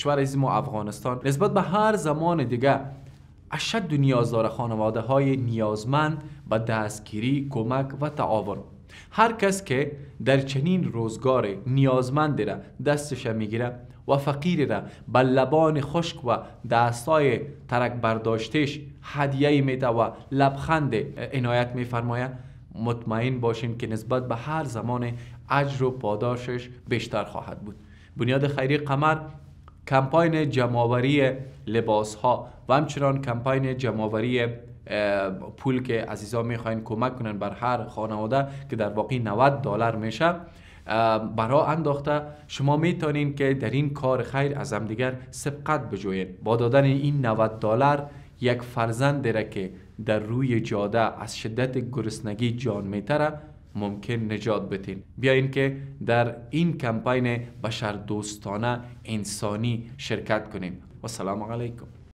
کشور عزیز ما افغانستان نسبت به هر زمان دیگه اشد نیاز داره خانواده های نیازمند به دستگیری کمک و تعاون. هر کس که در چنین روزگار نیازمند را دستش می‌گیره و فقیر را به لبان خشک و دستای ترک برداشتش هدیه میده و لبخند عنایت میفرماید مطمئن باشین که نسبت به هر زمان اجر و پاداشش بیشتر خواهد بود. بنیاد خیری قمر کمپاین جمعآوری لباس ها و همچنان کمپاین جمعآوری پول که عزیزان می‌خواین کمک کنن بر هر خانواده که در واقع 90 دلار میشه برا انداخته. شما می‌تونین که در این کار خیر از هم دیگر سبقت بجوین. با دادن این 90 دلار یک فرزند را که در روی جاده از شدت گرسنگی جان میتره ممکن نجات بتین بیاین که در این کمپین بشر دوستانه انسانی شرکت کنیم. و سلام علیکم.